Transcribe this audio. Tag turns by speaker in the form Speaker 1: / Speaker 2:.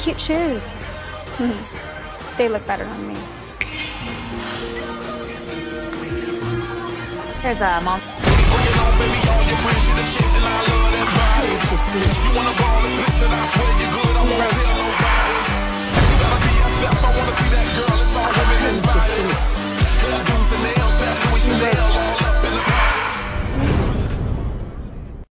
Speaker 1: Cute shoes. they look better on me.
Speaker 2: There's a mom.
Speaker 3: Just